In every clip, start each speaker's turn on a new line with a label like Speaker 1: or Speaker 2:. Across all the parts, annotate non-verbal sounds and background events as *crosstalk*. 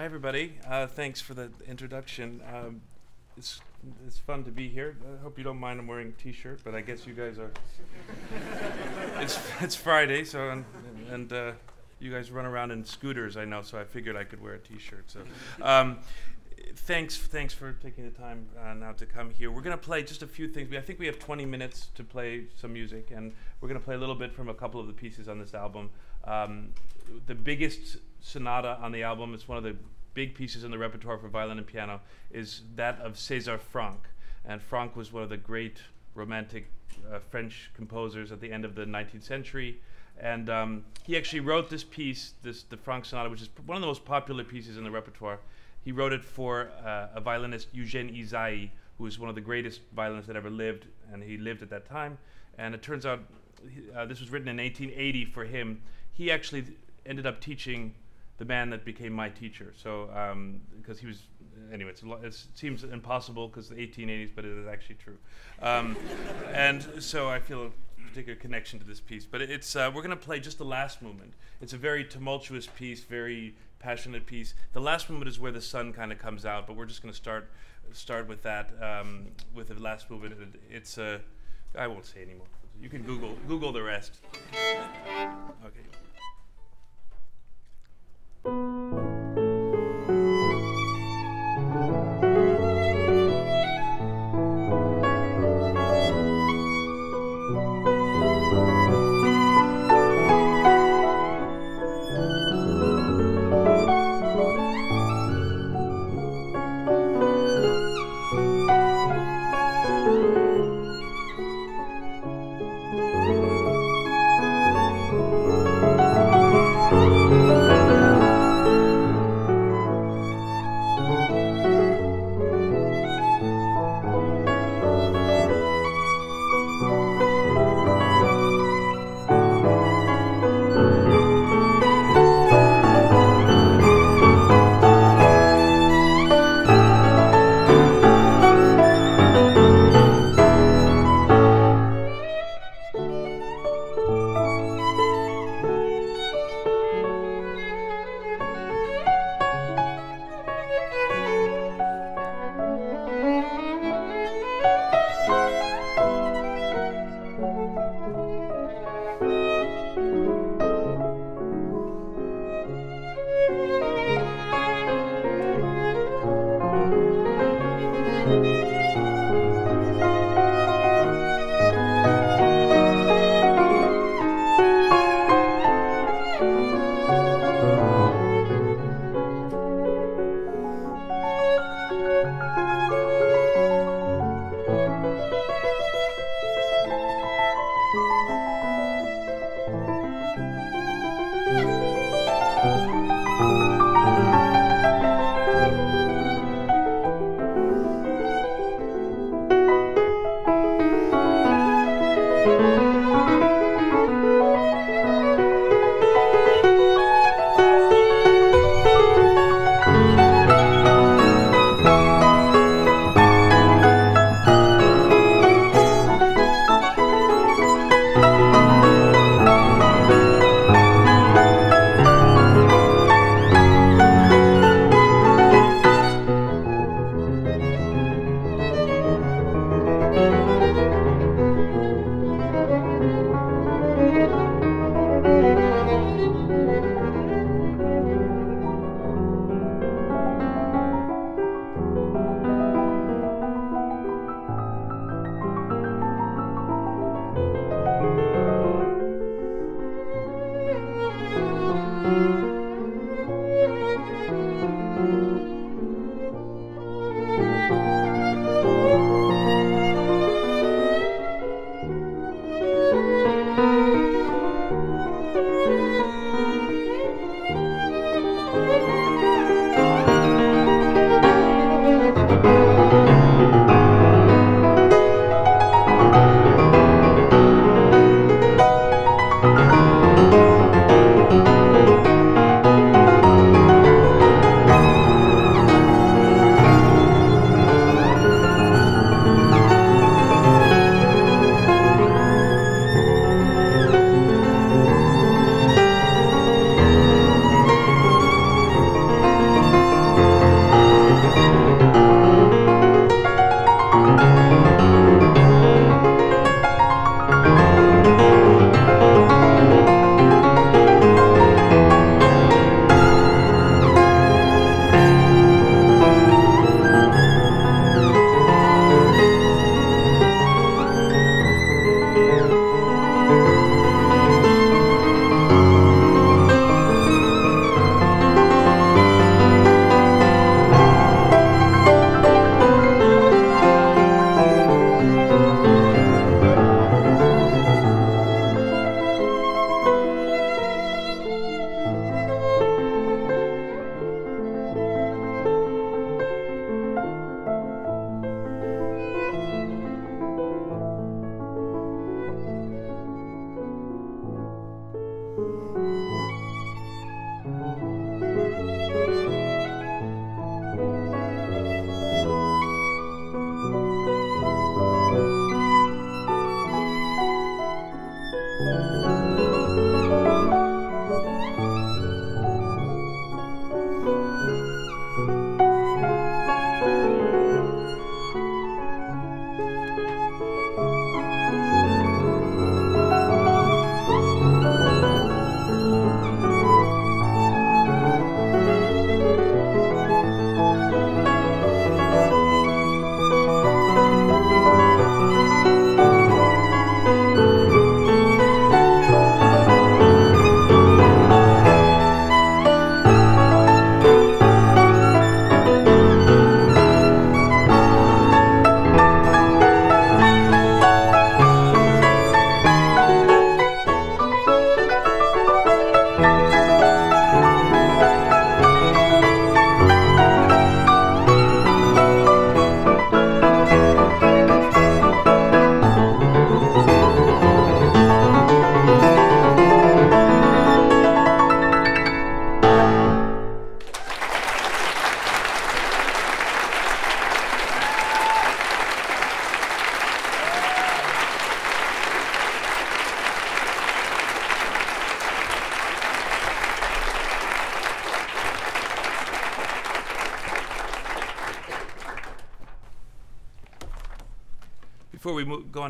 Speaker 1: Hi, everybody. Uh, thanks for the introduction. Um, it's it's fun to be here. I hope you don't mind I'm wearing a T-shirt, but I guess you guys are. *laughs* it's it's Friday, so and, and uh, you guys run around in scooters, I know. So I figured I could wear a T-shirt. So. Um, thanks, thanks for taking the time uh, now to come here. We're going to play just a few things. We, I think we have 20 minutes to play some music, and we're going to play a little bit from a couple of the pieces on this album. Um, the biggest sonata on the album, it's one of the big pieces in the repertoire for violin and piano, is that of César Franck. And Franck was one of the great romantic uh, French composers at the end of the 19th century. And um, he actually wrote this piece, this the Franck Sonata, which is one of the most popular pieces in the repertoire. He wrote it for uh, a violinist, Eugène Ysaÿe, who was one of the greatest violinists that ever lived, and he lived at that time. And it turns out uh, this was written in 1880 for him. He actually ended up teaching the man that became my teacher. So because um, he was, anyway, it seems impossible because the 1880s, but it is actually true. Um, *laughs* and so I feel a particular connection to this piece. But it's uh, we're going to play just the last movement. It's a very tumultuous piece, very passionate piece. The last movement is where the sun kind of comes out, but we're just going to start start with that um, with the last movement. It's uh, I won't say anymore. You can Google Google the rest. Okay. Before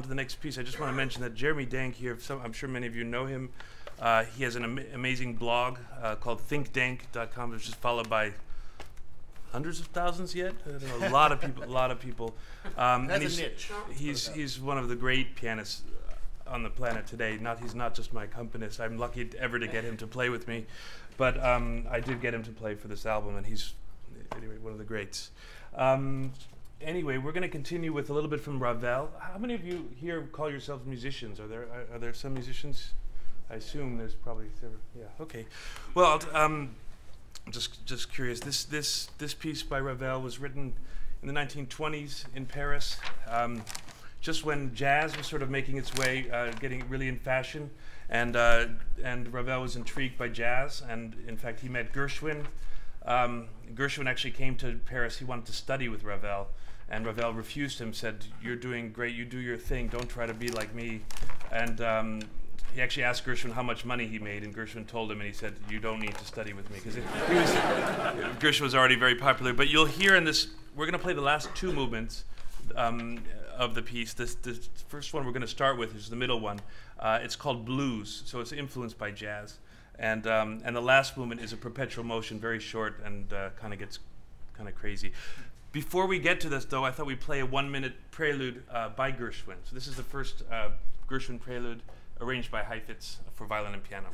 Speaker 1: on to the next piece, I just want to mention that Jeremy Denk here, some, I'm sure many of you know him. Uh, he has an am- amazing blog uh, called thinkdenk.com, which is followed by hundreds of thousands yet. I don't know, a lot of people. A lot of people. Um, and
Speaker 2: That's a
Speaker 1: he's,
Speaker 2: niche.
Speaker 1: He's he's one of the great pianists uh, on the planet today. Not he's not just my accompanist. I'm lucky ever to get him to play with me, but um, I did get him to play for this album, and he's anyway one of the greats. Um, anyway, we're going to continue with a little bit from Ravel. How many of you here call yourselves musicians? Are there are, are there some musicians? I assume there's probably. Yeah. Okay. Well, um, just just curious. This this this piece by Ravel was written in the 1920s in Paris, um, just when jazz was sort of making its way, uh, getting really in fashion, and uh, and Ravel was intrigued by jazz, and in fact he met Gershwin. Um, Gershwin actually came to Paris. He wanted to study with Ravel, and Ravel refused him. Said, "You're doing great. You do your thing. Don't try to be like me." And um, he actually asked Gershwin how much money he made, and Gershwin told him, and he said, "You don't need to study with me," because Gershwin was already very popular. But you'll hear in this, we're going to play the last two movements um, of the piece. This, this first one we're going to start with is the middle one. Uh, it's called blues, so it's influenced by jazz, and um, and the last movement is a perpetual motion, very short and uh, kind of gets kind of crazy. Before we get to this, though, I thought we'd play a one-minute prelude uh, by Gershwin. So this is the first uh, Gershwin prelude arranged by Heifetz for violin and piano.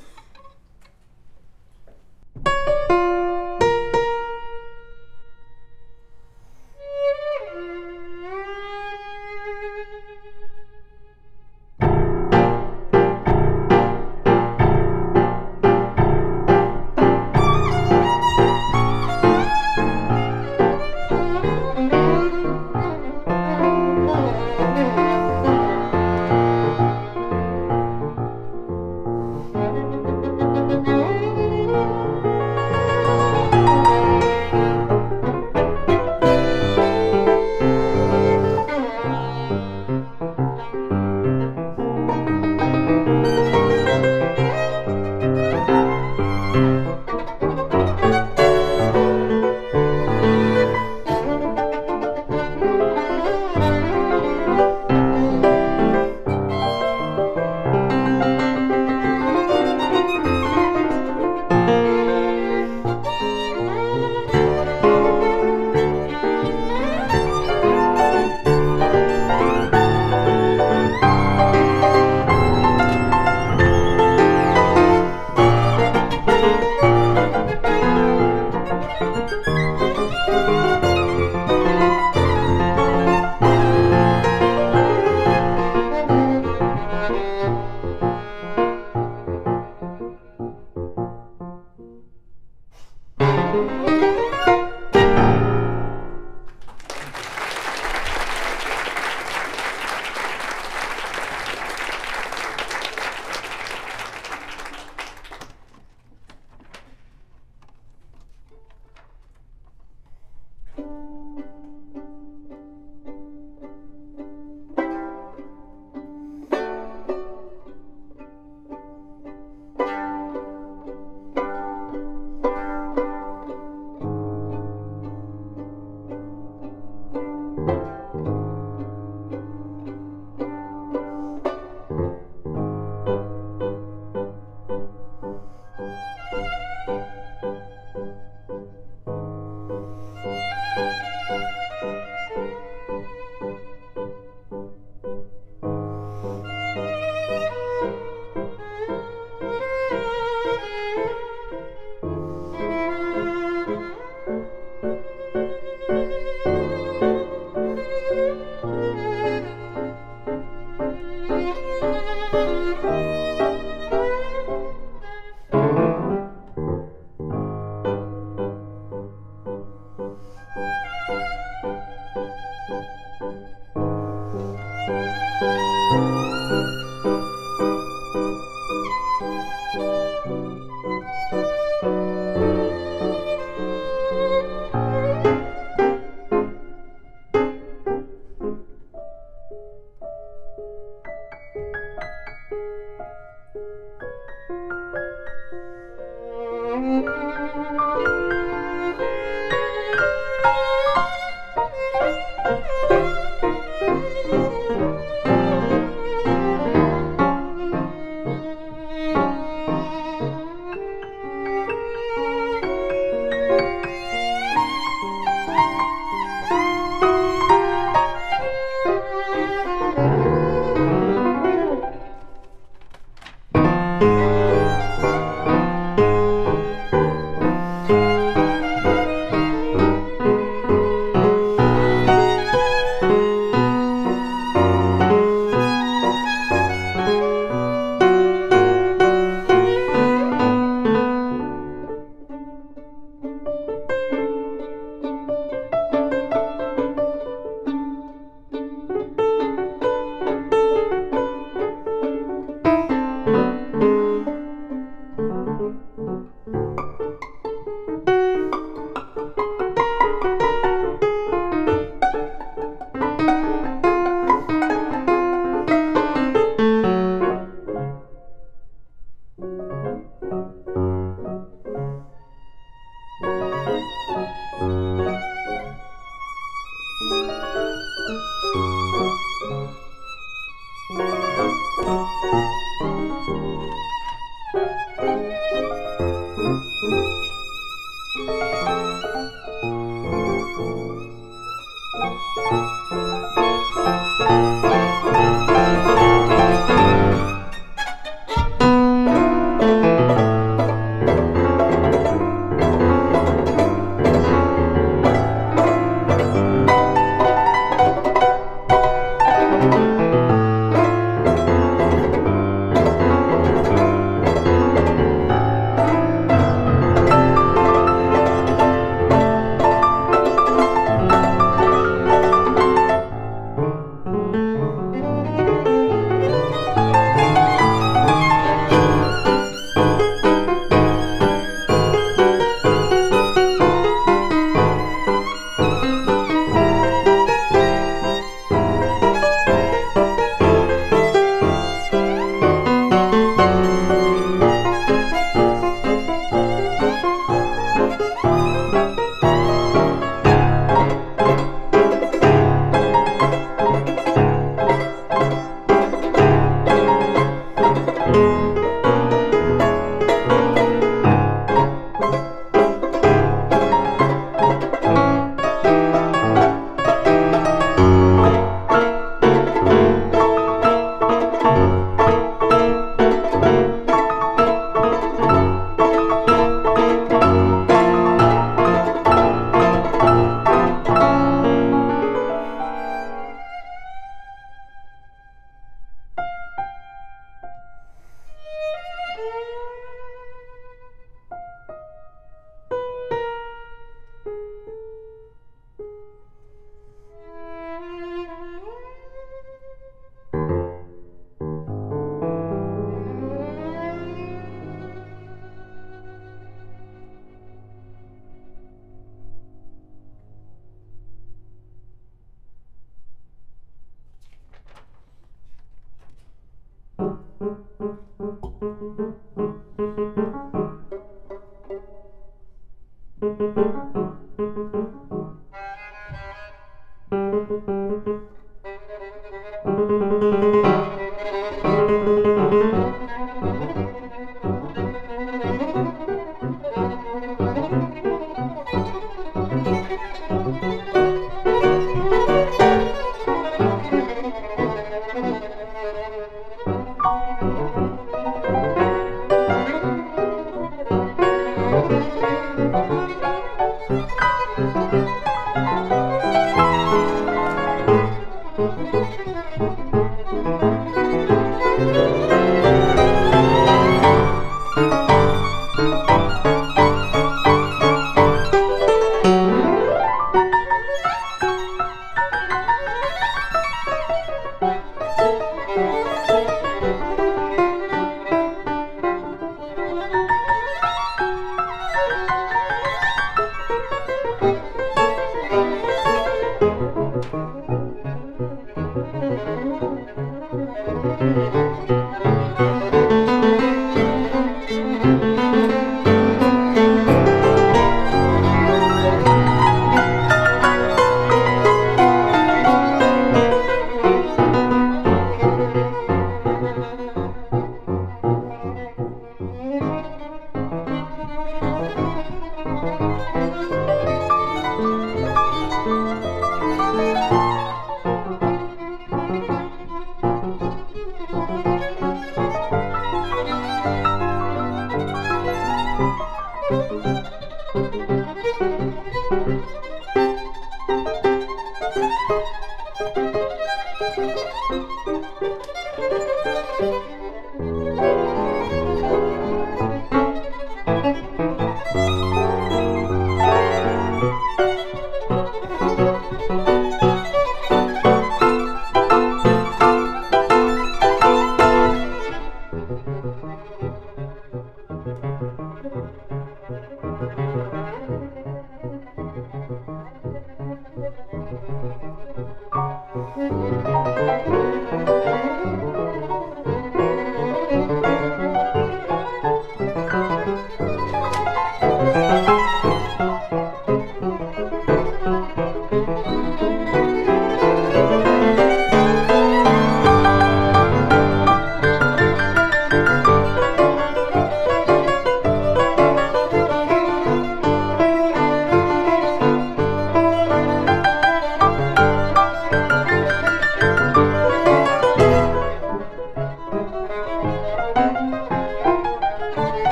Speaker 3: Música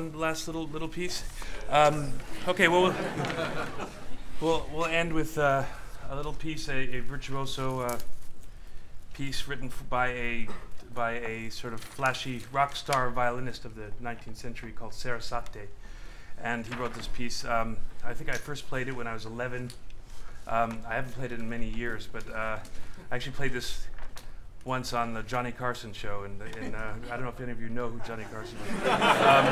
Speaker 1: one last little little piece? Um, okay, well, we'll we'll end with uh, a little piece, a, a virtuoso uh, piece written by a by a sort of flashy rock star violinist of the 19th century called Sarasate, and he wrote this piece. Um, I think I first played it when I was 11. Um, I haven't played it in many years, but uh, I actually played this once on the Johnny Carson show, and, and uh, I don't know if any of you know who Johnny Carson is. *laughs* Um,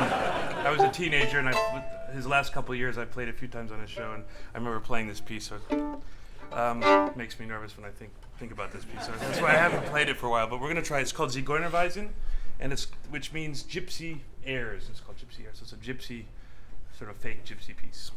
Speaker 1: I was a teenager, and I, his last couple years I played a few times on his show, and I remember playing this piece. So it um, makes me nervous when I think think about this piece. So that's why I haven't played it for a while. But we're gonna try. It's called Zigeunerweisen, and it's which means gypsy airs. It's called gypsy airs. So it's a gypsy, sort of fake gypsy piece.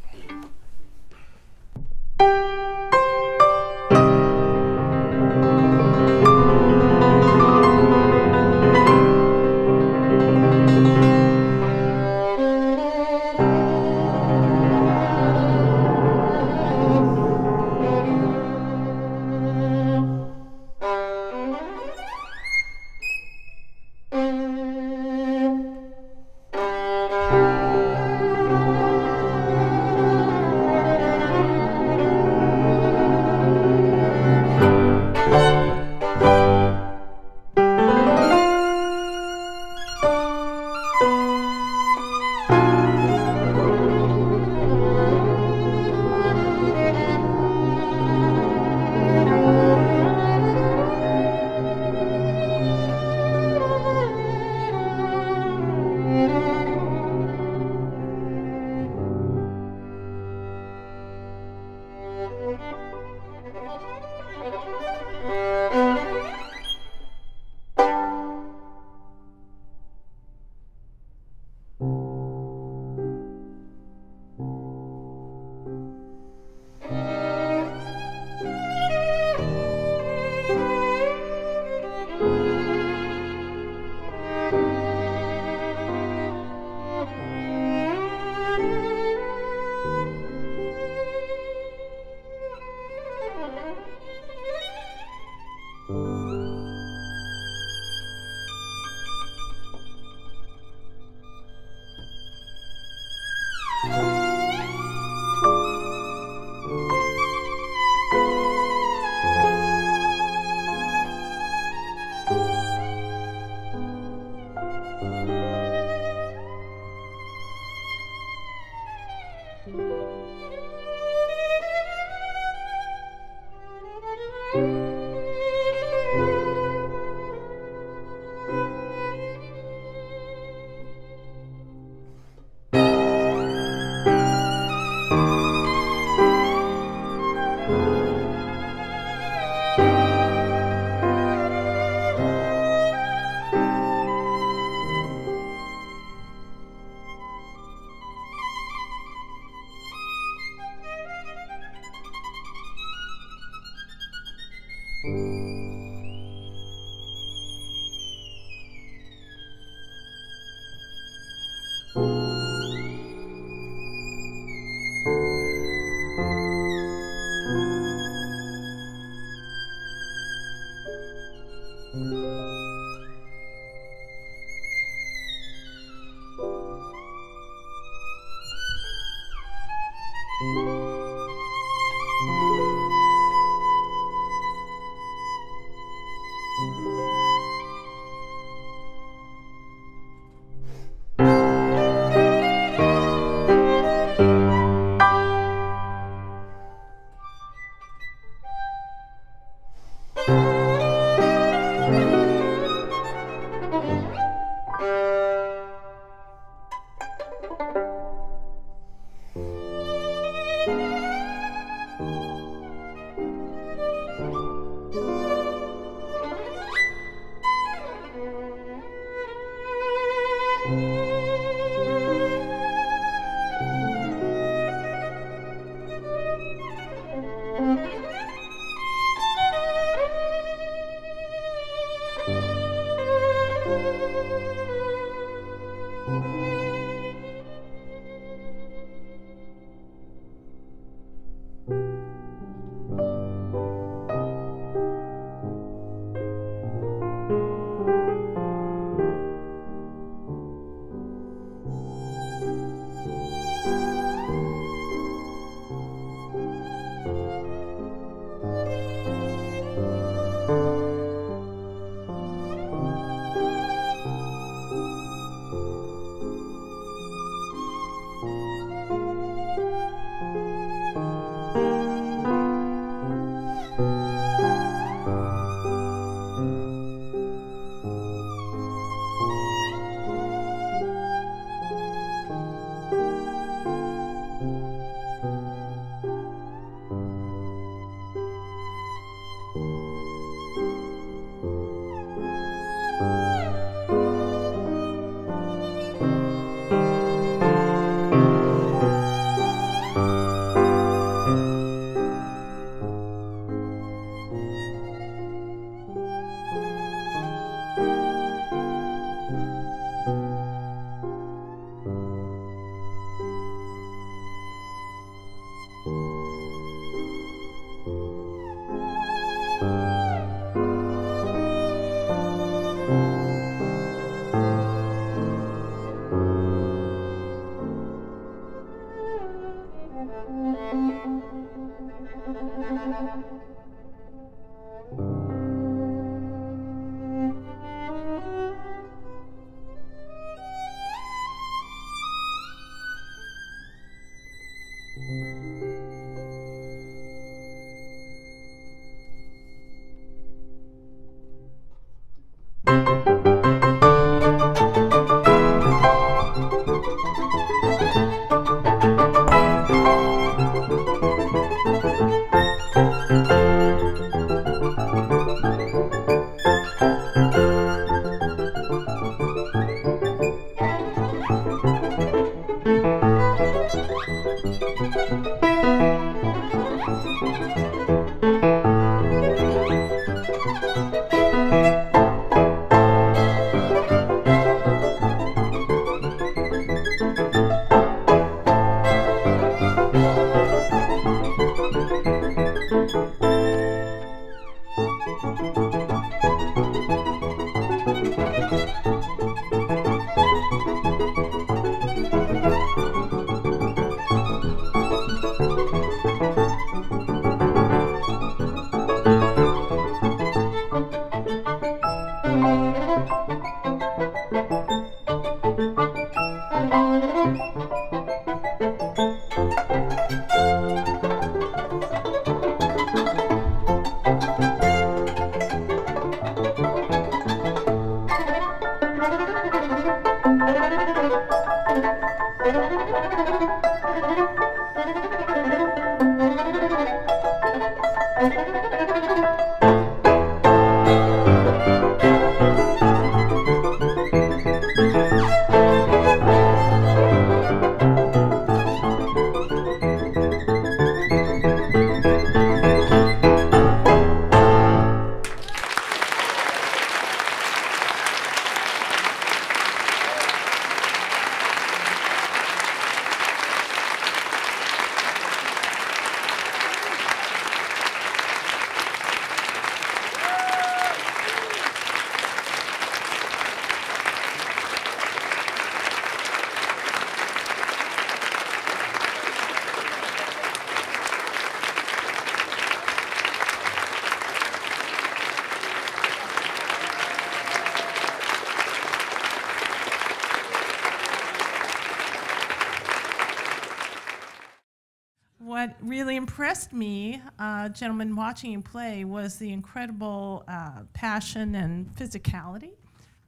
Speaker 2: Impressed me, uh, gentlemen, watching you play was the incredible uh, passion and physicality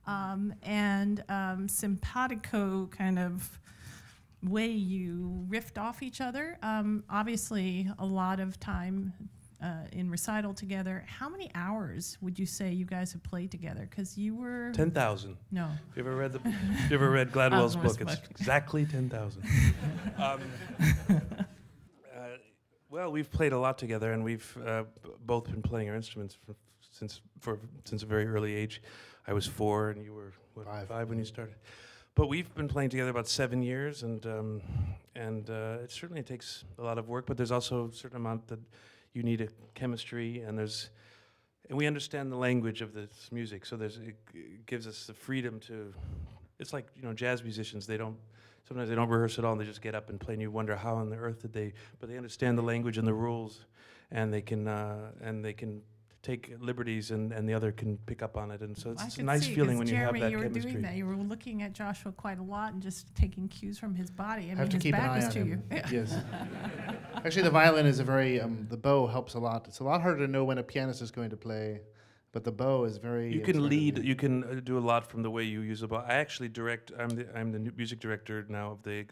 Speaker 2: um, and um, simpatico kind of way you riffed off each other. Um, obviously, a lot of time uh, in recital together. How many hours would you say you guys have played together? Because you were
Speaker 1: Ten thousand.
Speaker 2: no.
Speaker 1: You ever read the? you ever read Gladwell's *laughs*
Speaker 2: Gladwell's
Speaker 1: book? It's exactly ten thousand. *laughs* um, *laughs* well, we've played a lot together, and we've uh, b- both been playing our instruments for, since for since a very early age. I was four, and you were what,
Speaker 3: Five.
Speaker 1: when you started. But we've been playing together about seven years, and um, and uh, it certainly takes a lot of work. But there's also a certain amount that you need a chemistry, and there's and we understand the language of this music, so there's it, g- gives us the freedom to. It's like you know, jazz musicians. They don't sometimes they don't rehearse at all. and They just get up and play, and you wonder how on the earth did they? But they understand the language and the rules, and they can uh, and they can take liberties, and, and the other can pick up on it, and so it's,
Speaker 2: I
Speaker 1: a nice
Speaker 2: see,
Speaker 1: feeling
Speaker 2: 'cause
Speaker 1: when you have that
Speaker 2: you were
Speaker 1: chemistry.
Speaker 2: doing that. You were looking at Joshua quite a lot and just taking cues from his body. I
Speaker 3: have
Speaker 2: mean,
Speaker 3: to
Speaker 2: his
Speaker 3: keep an
Speaker 2: back
Speaker 3: eye
Speaker 2: was
Speaker 3: on
Speaker 2: to
Speaker 3: him.
Speaker 2: you. *laughs*
Speaker 3: Yes. *laughs* Actually, the violin is a very um, the bow helps a lot. It's a lot harder to know when a pianist is going to play, but the bow is very.
Speaker 1: You can lead. You can uh, do a lot from the way you use a bow. I actually direct. I'm the I'm the music director now of the.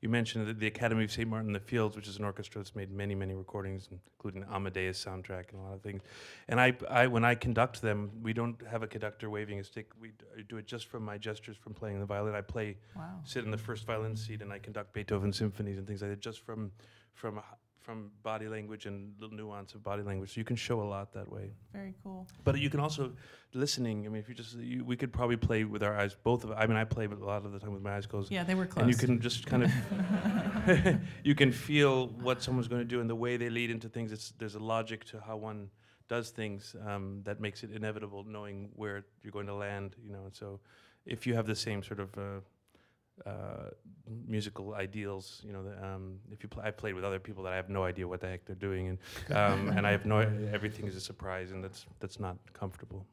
Speaker 1: You mentioned the, the Academy of St. Martin in the Fields, which is an orchestra that's made many many recordings, including Amadeus soundtrack and a lot of things. And I, I when I conduct them, we don't have a conductor waving a stick. We do it just from my gestures from playing the violin. I play
Speaker 2: Wow.
Speaker 1: sit in the first violin seat and I conduct Beethoven symphonies and things like that just from from h- from body language and little nuance of body language. So you can show a lot that way.
Speaker 2: Very cool.
Speaker 1: But you can also listening. I mean, if you just you, we could probably play with our eyes. Both of I mean, I play a lot of the time with my eyes closed.
Speaker 2: Yeah, they were close.
Speaker 1: And you can just kind of *laughs* *laughs* you can feel what someone's going to do and the way they lead into things. It's there's a logic to how one does things um, that makes it inevitable, knowing where you're going to land. You know, and so if you have the same sort of uh, uh, musical ideals, you know, the, um, if you pl- I've played with other people that I have no idea what the heck they're doing, and um, and I have no *laughs* everything is a surprise, and that's that's not comfortable.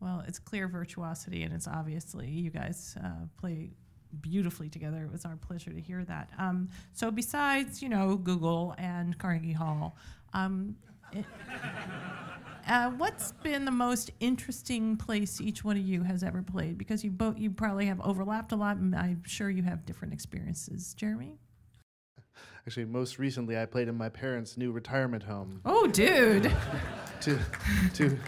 Speaker 2: Well, it's clear virtuosity, and it's obviously you guys uh, play beautifully together. It was our pleasure to hear that. Um, so, besides you know Google and Carnegie Hall, um, it, uh, what's been the most interesting place each one of you has ever played? Because you both you probably have overlapped a lot, and I'm sure you have different experiences. Jeremy?
Speaker 3: Actually, most recently, I played in my parents' new retirement home.
Speaker 2: Oh, dude. *laughs*
Speaker 3: To, to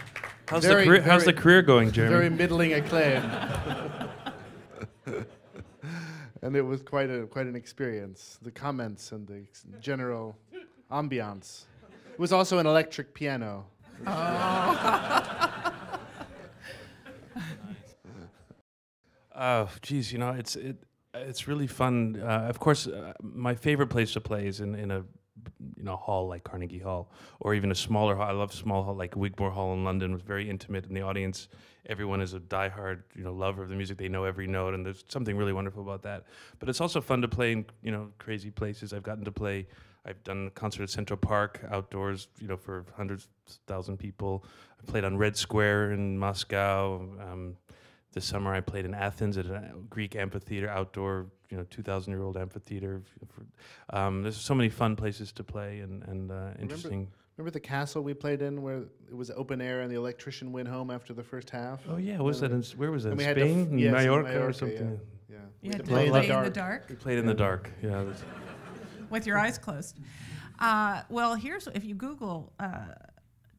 Speaker 1: How's
Speaker 3: Very,
Speaker 1: the career, how's the
Speaker 3: very-
Speaker 1: career going, Jeremy?
Speaker 3: very middling acclaim. *laughs* and it was quite a quite an experience. The comments and the general ambiance. It was also an electric piano. *laughs*
Speaker 1: Oh, geez, you know, it's it, it's really fun. Uh, of course, uh, my favorite place to play is in, in a you know hall like Carnegie Hall, or even a smaller hall. I love small hall like Wigmore Hall in London. Was very intimate, and the audience, everyone is a diehard you know lover of the music. They know every note, and there's something really wonderful about that. But it's also fun to play in you know crazy places. I've gotten to play. I've done a concert at Central Park outdoors, you know, for hundreds, thousand people. I played on Red Square in Moscow. Um, this summer I played in Athens at a Greek amphitheater, outdoor, you know, 2,000 year old amphitheater. For, um, there's so many fun places to play and, and uh, interesting.
Speaker 3: Remember the castle we played in where it was open air and the electrician went home after the first half?
Speaker 1: Oh, yeah. Was that in, where was that?
Speaker 3: And
Speaker 1: In
Speaker 3: we had to f-
Speaker 1: Spain? In
Speaker 3: yes, in
Speaker 1: Mallorca, or something?
Speaker 3: Yeah. yeah.
Speaker 2: You
Speaker 3: We
Speaker 2: had to
Speaker 3: play in the
Speaker 2: play in the
Speaker 3: dark.
Speaker 2: dark
Speaker 1: We played in the dark. Yeah.
Speaker 2: With your eyes closed. Uh, well, here's if you Google uh,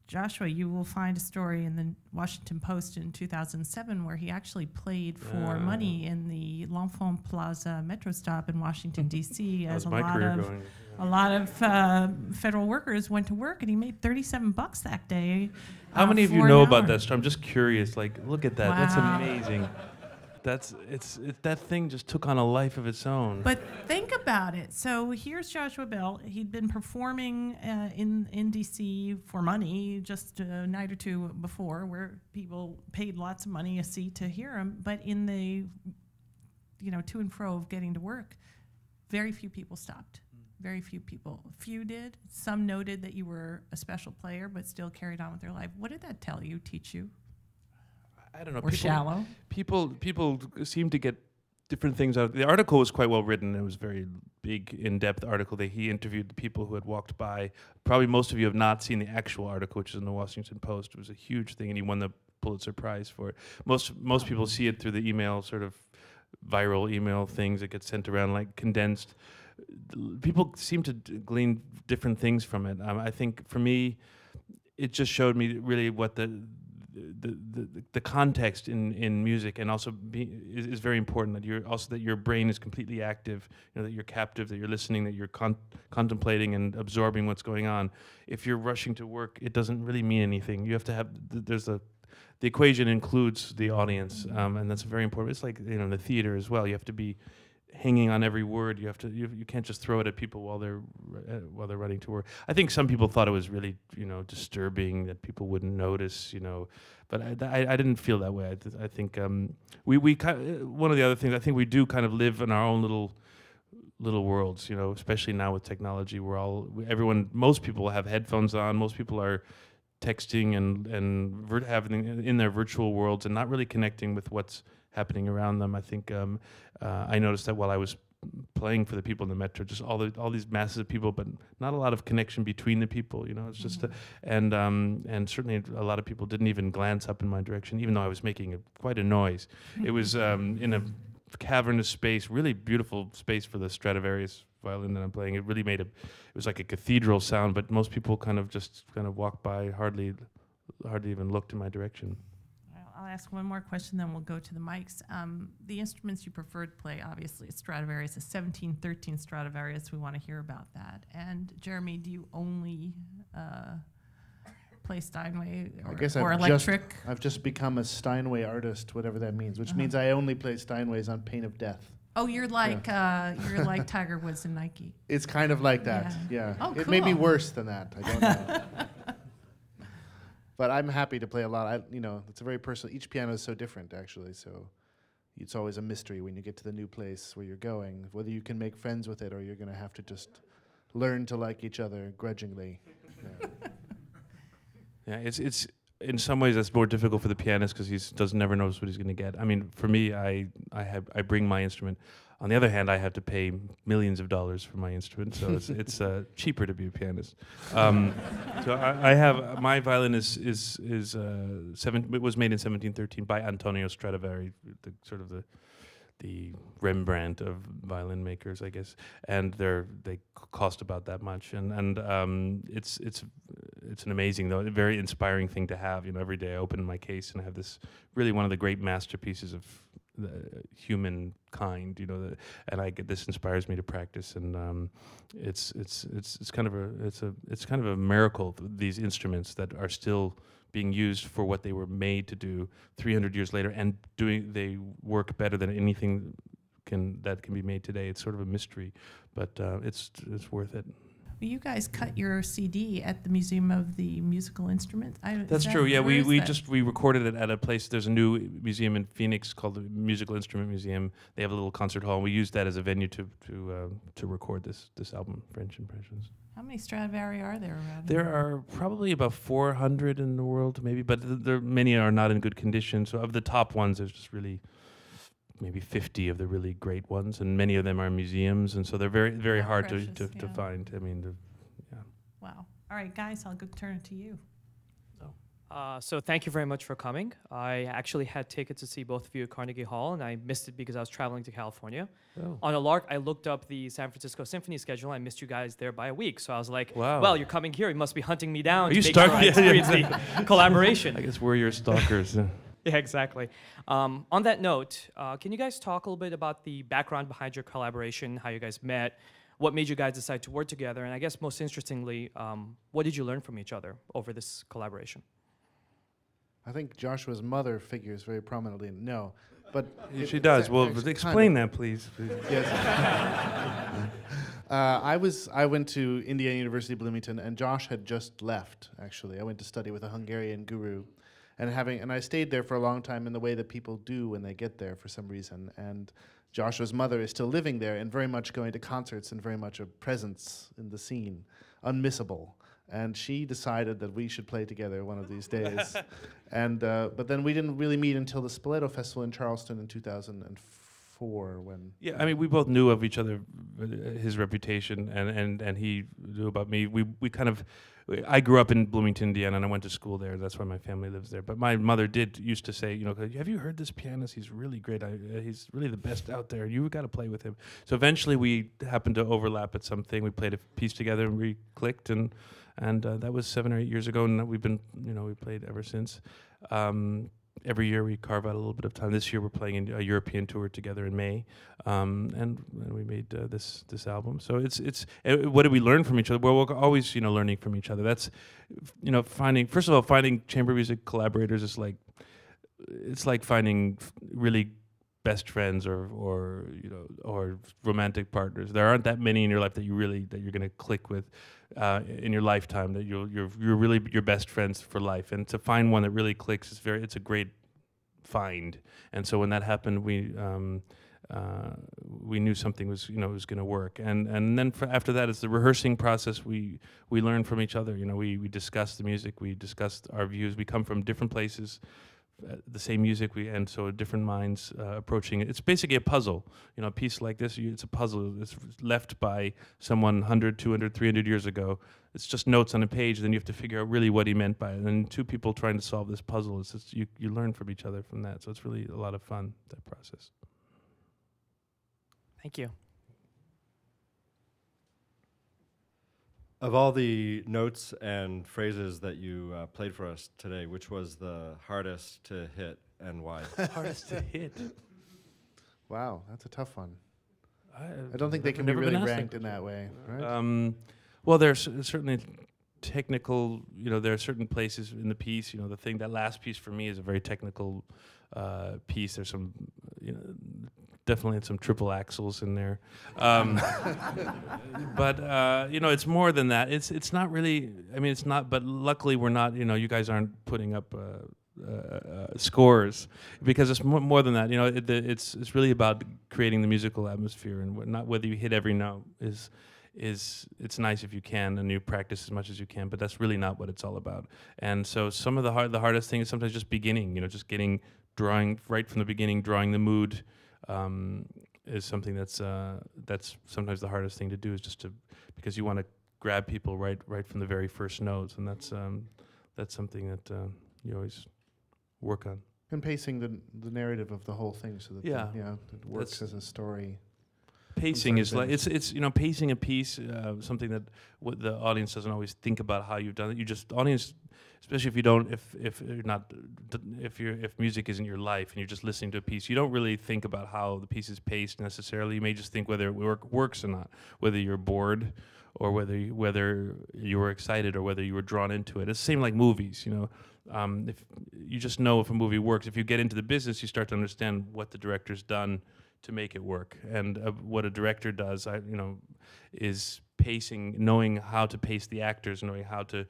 Speaker 2: Joshua, you will find a story in the Washington Post in 2007 where he actually played for
Speaker 1: Ah.
Speaker 2: money in the L'Enfant Plaza metro stop in Washington *laughs* D.C. As a lot of
Speaker 1: going.
Speaker 2: a lot of uh, federal workers went to work, and he made 37 bucks that day.
Speaker 1: How
Speaker 2: uh,
Speaker 1: many of you know about that story? I'm just curious. Like, look at that. That's amazing. That's it's it, that thing just took on a life of its own.
Speaker 2: But think about it. So here's Joshua Bell. He'd been performing uh, in in DC for money just a night or two before, where people paid lots of money a seat to hear him. But in the you know to and fro of getting to work, very few people stopped. Very few people. Few did. Some noted that you were a special player, but still carried on with their life. What did that tell you? Teach you?
Speaker 1: I don't know.
Speaker 2: Or
Speaker 1: people,
Speaker 2: shallow?
Speaker 1: people people seem to get different things out. The article was quite well written. It was a very big, in-depth article that he interviewed the people who had walked by. Probably most of you have not seen the actual article, which is in the Washington Post. It was a huge thing, and he won the Pulitzer Prize for it. Most most people see it through the email, sort of viral email things that get sent around, like condensed. People seem to d- glean different things from it. Um, I think for me, it just showed me really what the the, the, the context in, in music and also be, is, is very important that you're also that your brain is completely active you know that you're captive that you're listening that you're con- contemplating and absorbing what's going on. If you're rushing to work it doesn't really mean anything. You have to have th- there's a the equation includes the audience um, and that's very important. It's like you know the theater as well you have to be hanging on every word. You have to you, you can't just throw it at people while they're uh, while they're running to work. I think some people thought it was really you know disturbing that people wouldn't notice you know. But i, I, I didn't feel that way. I, th- I think um, we we kind one of the other things i think we do kind of live in our own little little worlds you know especially now with technology. We're all everyone most people have headphones on. Most people are texting and and vir- having in their virtual worlds and not really connecting with what's happening around them. I think um, uh, I noticed that while I was playing for the people in the metro, just all the all these masses of people, but not a lot of connection between the people. You know, it's just a, and um, and certainly a lot of people didn't even glance up in my direction, even though I was making a, quite a noise. It was um, in a cavernous space, really beautiful space for the Stradivarius violin that I'm playing. It really made a, it was like a cathedral sound, but most people kind of just kind of walked by, hardly, hardly even looked in my direction.
Speaker 2: Ask one more question, then we'll go to the mics. Um, the instruments you preferred to play, obviously, Stradivarius, a 1713 Stradivarius. We want to hear about that. And Jeremy, do you only uh, play Steinway or,
Speaker 3: I guess
Speaker 2: or
Speaker 3: I've
Speaker 2: electric?
Speaker 3: just I've just become a Steinway artist, whatever that means, which
Speaker 2: Uh-huh.
Speaker 3: means I only play Steinways on pain of death.
Speaker 2: oh, you're like uh, you're like Tiger Woods and Nike.
Speaker 3: It's kind of like that.
Speaker 2: Yeah.
Speaker 3: Yeah.
Speaker 2: Oh,
Speaker 3: it may be worse than that. I don't know. *laughs* but I'm happy to play a lot. I, you know, it's a very personal. Each piano is so different, actually. So it's always a mystery when you get to the new place where you're going, whether you can make friends with it or you're going to have to just learn to like each other grudgingly. Yeah. *laughs*
Speaker 1: Yeah, it's it's in some ways that's more difficult for the pianist because he doesn't never knows what he's going to get. I mean, for me, I I have I bring my instrument. On the other hand, I have to pay millions of dollars for my instrument, so it's it's uh, *laughs* cheaper to be a pianist. Um, so I, I have my violin is is is uh, seven. It was made in 1713 by Antonio Stradivari, the sort of the the Rembrandt of violin makers, I guess, and they're they cost about that much, and and um, it's it's it's an amazing though, a very inspiring thing to have. You know, every day I open my case and I have this really one of the great masterpieces of the humankind. You know, the, and I get this inspires me to practice, and um, it's it's it's it's kind of a it's a it's kind of a miracle th- these instruments that are still being used for what they were made to do 300 years later and doing they work better than anything can that can be made today it's sort of a mystery but uh, it's it's worth it
Speaker 2: You guys cut your CD at the Museum of the Musical Instruments. I,
Speaker 1: that's
Speaker 2: that-
Speaker 1: true yeah we, we
Speaker 2: that?
Speaker 1: just we recorded it at a place there's a new museum in phoenix called the musical instrument museum they have a little concert hall and we used that as a venue to to uh, to record this this album french impressions
Speaker 2: How many Stradivari are there around?
Speaker 1: There
Speaker 2: here?
Speaker 1: are probably about 400 in the world, maybe, but th- there many are not in good condition. So of the top ones, there's just really maybe 50 of the really great ones, and many of them are museums, and so they're very very
Speaker 2: Yeah,
Speaker 1: hard to,
Speaker 2: precious,
Speaker 1: to, to
Speaker 2: yeah.
Speaker 1: find. I mean, the,
Speaker 2: Wow. All right, guys, I'll go turn it to you.
Speaker 4: Uh, so thank you very much for coming. I actually had tickets to see both of you at Carnegie Hall, and I missed it because I was traveling to California.
Speaker 1: Oh.
Speaker 4: On a lark, I looked up the San Francisco Symphony schedule. I missed you guys there by a week, so I was like,
Speaker 1: Wow.
Speaker 4: "Well, you're coming here. You must be hunting me down
Speaker 1: Are
Speaker 4: to
Speaker 1: you
Speaker 4: make
Speaker 1: stalk-
Speaker 4: sure I *laughs*
Speaker 1: Yeah, yeah,
Speaker 4: experience the collaboration." *laughs*
Speaker 1: I guess we're your stalkers. *laughs* yeah. *laughs*
Speaker 4: Yeah, exactly. Um, on that note, uh, can you guys talk a little bit about the background behind your collaboration, how you guys met, what made you guys decide to work together, and I guess most interestingly, um, what did you learn from each other over this collaboration?
Speaker 3: I think Joshua's mother figures very prominently. in- No, but
Speaker 1: Yeah, *laughs*
Speaker 3: it-
Speaker 1: she does. Well,
Speaker 3: actually kind
Speaker 1: explain
Speaker 3: of-
Speaker 1: that, please. please. *laughs*
Speaker 3: Yes. uh, I was. I went to Indiana University Bloomington, and Josh had just left. Actually, I went to study with a Hungarian guru, and having and I stayed there for a long time in the way that people do when they get there for some reason. And Joshua's mother is still living there and very much going to concerts and very much a presence in the scene, unmissable. And she decided that we should play together one of these days. *laughs* and uh, but then we didn't really meet until the Spoleto Festival in Charleston in 2004 when
Speaker 1: Yeah, I mean, we both knew of each other, uh, his reputation, and, and, and he knew about me. We we kind of, I grew up in Bloomington, Indiana, and I went to school there. That's why my family lives there. But my mother did used to say, you know, have you heard this pianist? He's really great. I, uh, he's really the best out there. You got to play with him. So eventually, we happened to overlap at something. We played a piece together, and we clicked, and and uh, that was seven or eight years ago, and we've been, you know, we played ever since. Um, every year we carve out a little bit of time. This year we're playing in a European tour together in May, um, and, and we made uh, this this album. So it's it's uh, what did we learn from each other? Well, we're always you know learning from each other. That's you know finding first of all finding chamber music collaborators is like it's like finding really best friends or or you know or romantic partners. There aren't that many in your life that you really that you're gonna click with uh, in your lifetime. That you'll you're you're really your best friends for life. And to find one that really clicks is very it's a great find. And so when that happened, we. Um, uh, we knew something was you know was going to work and and then after that it's the rehearsing process we we learn from each other you know we we discuss the music we discuss our views we come from different places the same music we and so different minds uh, approaching it. It's basically a puzzle. You know a piece like this it's a puzzle. It's left by someone 100 200 300 years ago. It's just notes on a page then you have to figure out really what he meant by it. And two people trying to solve this puzzle it's just you, you learn from each other from that. So it's really a lot of fun that process.
Speaker 4: Thank you.
Speaker 5: Of all the notes and phrases that you uh, played for us today, which was the hardest to hit and why? *laughs*
Speaker 1: hardest to hit
Speaker 3: Wow, that's a tough one.
Speaker 1: I,
Speaker 3: I don't think they can be really ranked in that way, right?
Speaker 1: Um, well, there's certainly technical. You know, there are certain places in the piece. You know, the thing that last piece for me is a very technical uh, piece. There's some, you know, definitely had some triple axels in there. Um, *laughs* but uh, you know, it's more than that. It's it's not really. I mean, it's not. But luckily, we're not. You know, you guys aren't putting up. Uh, uh, uh, scores because it's more, more than that. You know, it, it's it's really about creating the musical atmosphere and not whether you hit every note is is it's nice if you can and you practice as much as you can, but that's really not what it's all about. And so some of the hard the hardest thing is sometimes just beginning. You know, just getting drawing right from the beginning, drawing the mood. Um, is something that's uh, that's sometimes the hardest thing to do is just to because you want to grab people right right from the very first notes, and that's um, that's something that uh, you always work on.
Speaker 3: and pacing the the narrative of the whole thing so that the-
Speaker 1: Yeah.
Speaker 3: yeah, it works
Speaker 1: That's-
Speaker 3: as a story.
Speaker 1: Pacing is like it's it's you know pacing a piece uh, something that what the audience doesn't always think about how you've done it. You just audience especially if you don't if if you're not if you're if music isn't your life and you're just listening to a piece you don't really think about how the piece is paced necessarily. You may just think whether it work, works or not whether you're bored or whether you, whether you were excited or whether you were drawn into it. It's the same like movies you know? Um, if you just know if a movie works. If you get into the business you start to understand what the director's done to make it work. And uh, what a director does, I, you know, is pacing, knowing how to pace the actors, knowing how to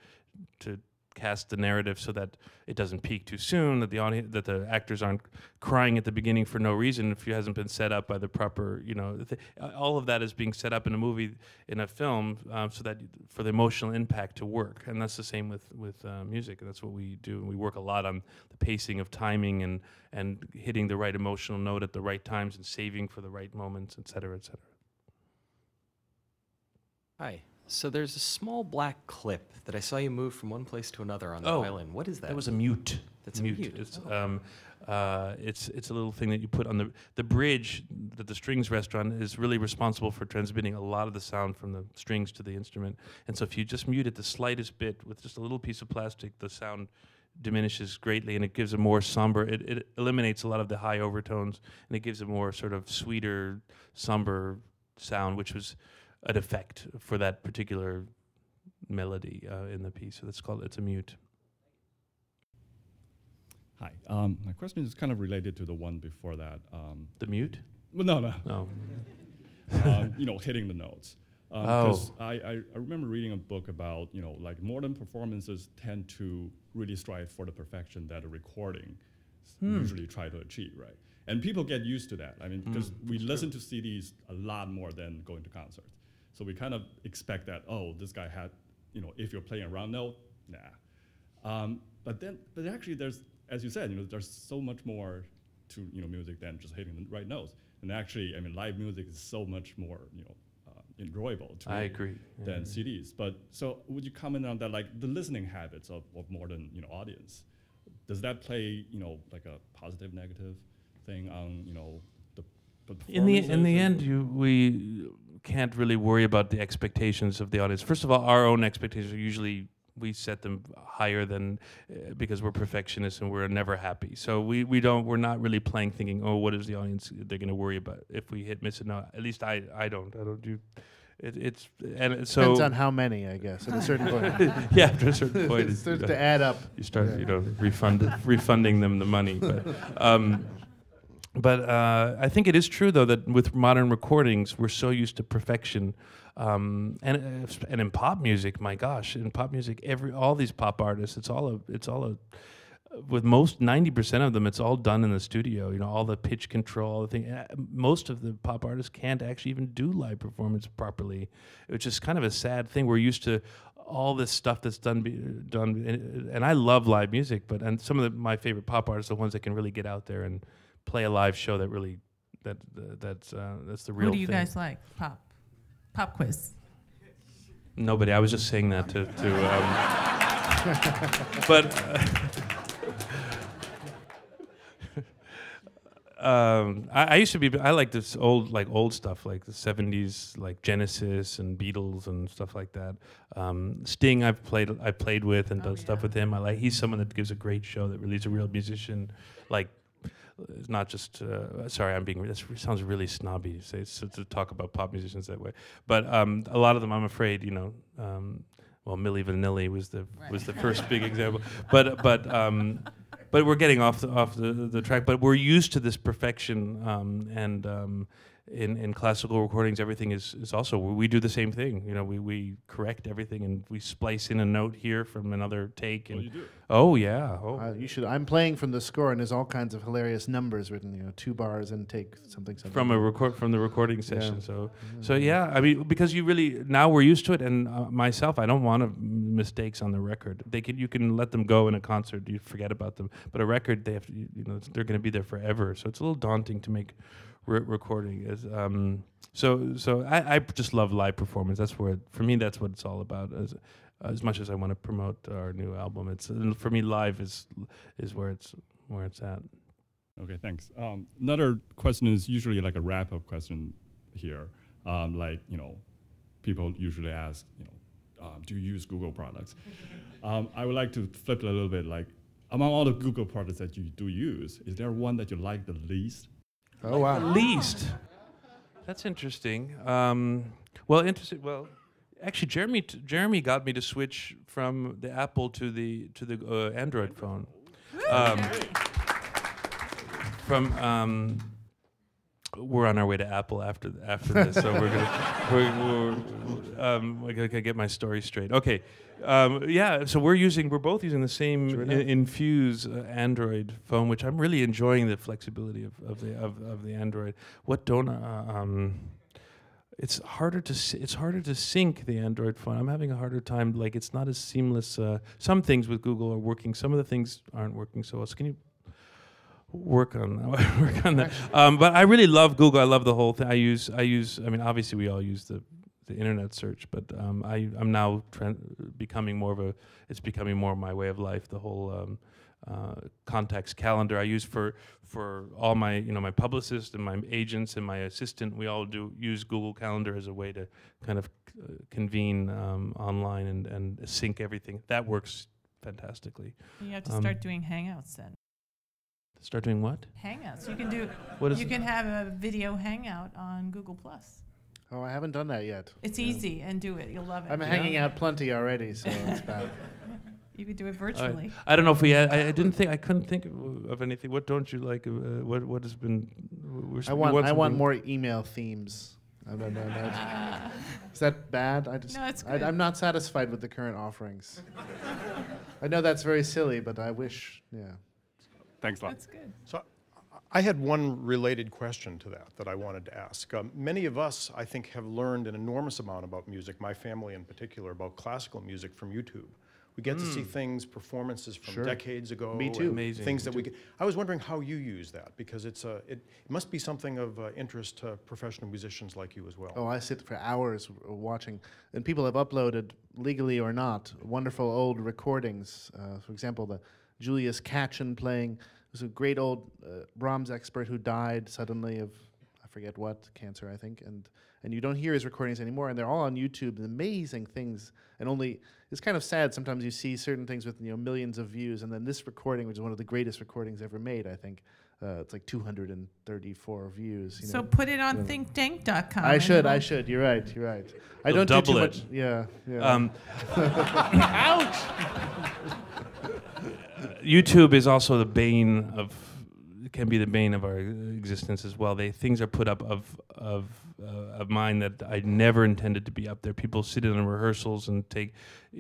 Speaker 1: to cast the narrative so that it doesn't peak too soon, that the audience, that the actors aren't crying at the beginning for no reason if it hasn't been set up by the proper, you know, th- all of that is being set up in a movie, in a film, um, so that for the emotional impact to work. And that's the same with with uh, music. And that's what we do. We work a lot on the pacing of timing and and hitting the right emotional note at the right times and saving for the right moments, et cetera, et cetera.
Speaker 6: Hi. So there's a small black clip that I saw you move from one place to another on the
Speaker 1: Oh,
Speaker 6: violin. What is that?
Speaker 1: That was a mute.
Speaker 6: That's a mute.
Speaker 1: It's,
Speaker 6: Oh.
Speaker 1: um, uh, it's it's a little thing that you put on the the bridge that the strings rest on is really responsible for transmitting a lot of the sound from the strings to the instrument. And so if you just mute it the slightest bit with just a little piece of plastic, the sound diminishes greatly and it gives a more somber. It, it eliminates a lot of the high overtones and it gives a more sort of sweeter, somber sound, which was an effect for that particular melody uh, in the piece. So that's called it's a mute.
Speaker 7: Hi. Um, my question is kind of related to the one before that. Um,
Speaker 1: The mute?
Speaker 7: well, no, no.
Speaker 1: No. *laughs*
Speaker 7: um, you know, hitting the notes. Um,
Speaker 1: Oh.
Speaker 7: I, I, I remember reading a book about, you know, like modern performances tend to really strive for the perfection that a recording
Speaker 1: Hmm.
Speaker 7: usually try to achieve, right? And people get used to that. I mean, because
Speaker 1: Hmm.
Speaker 7: we listen to CDs a lot more than going to concerts. So we kind of expect that, oh, this guy had, you know, if you're playing a round note, nah. Um, but then, but actually, there's, as you said, you know, there's so much more to you know music than just hitting the right notes. And actually, I mean, live music is so much more you know uh, enjoyable to
Speaker 1: I agree.
Speaker 7: than
Speaker 1: Yeah.
Speaker 7: CDs. But so, would you comment on that, like the listening habits of, of modern you know audience? Does that play you know like a positive, negative thing on you know the, the
Speaker 1: In the in the end, you we can't really worry about the expectations of the audience. First of all, our own expectations are usually we set them higher than uh, because we're perfectionists and we're never happy. So we, we don't we're not really playing thinking, oh, what is the audience they're going to worry about if we hit miss it? No, at least I I don't I don't do. It, it's and it- so
Speaker 3: Depends on how many, I guess. At a certain point, *laughs*
Speaker 1: yeah, after a certain point, *laughs*
Speaker 3: it starts
Speaker 1: you
Speaker 3: to add up.
Speaker 1: you start
Speaker 3: Yeah.
Speaker 1: you know refund *laughs* refunding them the money but um, but uh, I think it is true though that with modern recordings we're so used to perfection um, and uh, and in pop music my gosh in pop music every all these pop artists it's all a it's all a with most 90% of them it's all done in the studio you know all the pitch control all the thing uh, most of the pop artists can't actually even do live performance properly which is kind of a sad thing. We're used to all this stuff that's done be, done and, and I love live music but and some of the, my favorite pop artists are the ones that can really get out there and play a live show that really that uh, that's uh, that's the real
Speaker 2: What do you
Speaker 1: thing.
Speaker 2: guys like? Pop. Pop quiz.
Speaker 1: Nobody. I was just saying that to. to um, *laughs* but. uh, *laughs* um, I, I used to be. I like this old, like old stuff, like the '70s, like Genesis and Beatles and stuff like that. Um, Sting, I've played. I played with and
Speaker 2: Oh,
Speaker 1: done stuff with him. I like. He's someone that gives a great show. That really is a real musician. Like it's not just uh, sorry i'm being that sounds really snobby to say so to talk about pop musicians that way. But um, a lot of them i'm afraid you know um, well milli vanilli was the was the first big example. But but um, but we're getting off the off the, the track but we're used to this perfection um, and um, in, in classical recordings everything is, is also we do the same thing you know we, we correct everything and we splice in a note here from another take
Speaker 7: Oh,
Speaker 1: and
Speaker 7: you do.
Speaker 1: oh yeah oh
Speaker 3: Uh, you should. I'm playing from the score, and there's all kinds of hilarious numbers written. You know, two bars and take something something.
Speaker 1: from a record from the recording session.
Speaker 3: Yeah.
Speaker 1: So so yeah, I mean because you really now we're used to it, and uh, myself I don't want to mistakes on the record. They can you can let them go in a concert, you forget about them, but a record they have to you you know they're going to be there forever. So it's a little daunting to make re- recording. Is um so so I, I just love live performance. That's where for me that's what it's all about. As as much as I want to promote our new album, it's for me live is is where it's where it's at.
Speaker 7: Okay, thanks. Um, another question is usually like a wrap-up question here. Um, like, you know, people usually ask, you know, um, do you use Google products? *laughs* um, I would like to flip it a little bit. Like, among all the Google products that you do use, is there one that you like the least?
Speaker 3: Oh wow.
Speaker 1: least. That's interesting. Um, well, interesting. Well, actually, Jeremy t- Jeremy got me to switch from the Apple to the to the uh, Android phone. Um, from um, we're on our way to Apple after after this, so we're gonna *laughs* we're, we're, um, I gotta get my story straight. Okay, um, yeah. So we're using we're both using the same
Speaker 3: Sure
Speaker 1: I- Infuse uh, Android phone, which I'm really enjoying the flexibility of, of the of, of the Android. What don't uh, um, it's harder to it's harder to sync the Android phone. I'm having a harder time. Like it's not as seamless. Uh, some things with Google are working. Some of the things aren't working so well. So can you work on work on that? *laughs* Um, but I really love Google. I love the whole thing. I use I use. I mean, obviously we all use the the internet search. But um, I I'm now becoming more of a it's becoming more of my way of life. The whole um, uh, contacts calendar I use for for all my you know my publicist and my agents and my assistant. We all do use Google Calendar as a way to kind of uh, convene um, online and and sync everything. That works fantastically.
Speaker 2: You have to
Speaker 1: Um,
Speaker 2: start doing Hangouts then.
Speaker 1: Start doing what?
Speaker 2: Hangouts. You can do.
Speaker 1: What is
Speaker 2: you
Speaker 1: it?
Speaker 2: can have a video Hangout on Google Plus.
Speaker 3: Oh, I haven't done that yet.
Speaker 2: It's
Speaker 3: Yeah.
Speaker 2: easy and do it. You'll love it.
Speaker 3: I'm hanging out plenty already, so it's *laughs* bad.
Speaker 2: You could do it virtually.
Speaker 1: I don't know if we had. I, I didn't think. I couldn't think of, of anything. What don't you like? Uh, what What has been? We're,
Speaker 3: I want I want more email themes. I don't know. that- *laughs* Is that bad? I just
Speaker 2: No, it's
Speaker 3: I,
Speaker 2: good.
Speaker 3: I'm not satisfied with the current offerings. I know that's very silly, but I wish. Yeah.
Speaker 8: Thanks a lot.
Speaker 2: That's good.
Speaker 8: So I had one related question to that that I wanted to ask. Um, many of us, I think, have learned an enormous amount about music, my family in particular, about classical music from YouTube. We get to see things, performances from
Speaker 3: Sure.
Speaker 8: decades ago.
Speaker 3: Me too.
Speaker 1: Amazing.
Speaker 8: Things
Speaker 1: Me
Speaker 8: that we get. I was wondering how you use that because it's a, it, it must be something of uh, interest to professional musicians like you as well.
Speaker 3: Oh, I sit for hours watching, and people have uploaded, legally or not, wonderful old recordings. Uh, for example, the Julius Katchen playing was a great old uh, Brahms expert who died suddenly of, I forget what, cancer, I think, and and you don't hear his recordings anymore, and they're all on YouTube. and Amazing things, and only it's kind of sad sometimes you see certain things with you know millions of views, and then this recording, which is one of the greatest recordings ever made, I think. Uh, it's like 234 views. You
Speaker 2: So
Speaker 3: know.
Speaker 2: put it on
Speaker 3: Yeah.
Speaker 2: thinkdenk.com.
Speaker 3: I should. I should. You're right. You're right. I
Speaker 1: You'll
Speaker 3: don't do too
Speaker 1: double it.
Speaker 3: much. Yeah. Yeah.
Speaker 1: Um, *laughs* *laughs* *laughs* YouTube is also the bane of can be the bane of our existence as well. They things are put up of of uh, of mine that I never intended to be up there. People sit in rehearsals and take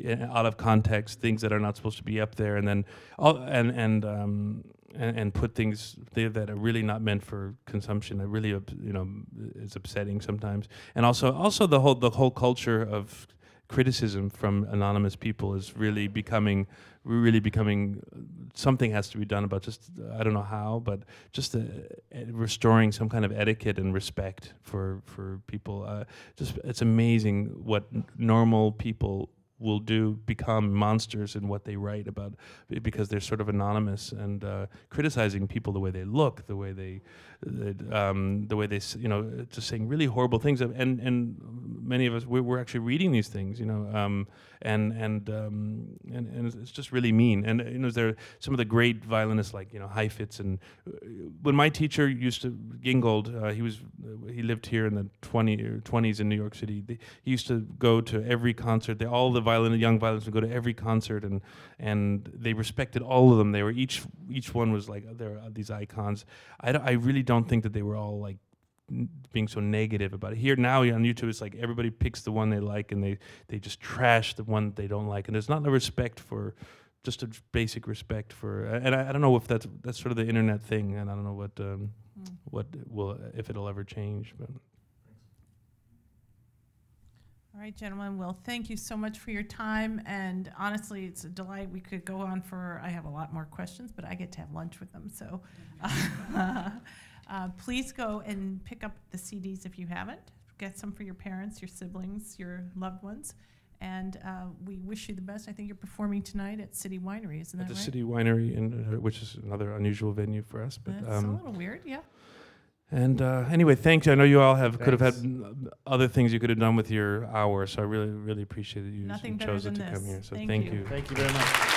Speaker 1: uh, out of context things that are not supposed to be up there, and then all and and um, and, and put things there that are really not meant for consumption. That really you know is upsetting sometimes, and also also the whole the whole culture of criticism from anonymous people is really becoming really becoming something has to be done about just I don't know how but just uh, restoring some kind of etiquette and respect for for people. Uh, just it's amazing what normal people will do become monsters in what they write about because they're sort of anonymous and uh, criticizing people the way they look the way they the, um, the way they you know uh, just saying really horrible things. And and many of us we're, we're actually reading these things you know um, and and um, and and it's- just really mean. And uh, you know there some of the great violinists like you know Heifetz and uh, when my teacher used to Gingold uh, he was uh, he lived here in the 20 20s in New York City. He used to go to every concert. They all the violin young violinists would go to every concert and and they respected all of them they were each each one was like there are these icons I, don't- I really don't think that they were all like being so negative about it. Here now on YouTube, it's like everybody picks the one they like and they they just trash the one they don't like, and there's not a respect for just a basic respect for. And I, I don't know if that's that's sort of the internet thing, and I don't know what um,
Speaker 2: Mm.
Speaker 1: what will if it'll ever change. But
Speaker 2: All right, gentlemen. Well, thank you so much for your time. And honestly, it's a delight. We could go on for, I have a lot more questions, but I get to have lunch with them. So *laughs* uh, please go and pick up the CDs if you haven't. Get some for your parents, your siblings, your loved ones. And uh, we wish you the best. I think you're performing tonight at City Winery, isn't that right?
Speaker 1: at the? City Winery, in, uh, which is another unusual venue for us. But
Speaker 2: That's a
Speaker 1: um,
Speaker 2: little weird, yeah.
Speaker 1: And uh, anyway, thank you. I know you all have could have had other things you could have done with your hour, so I really really appreciate that you
Speaker 2: Nothing
Speaker 1: you chose it
Speaker 2: than
Speaker 1: to come here. So
Speaker 2: Thank
Speaker 1: thank
Speaker 2: you.
Speaker 1: you.
Speaker 3: Thank you very much.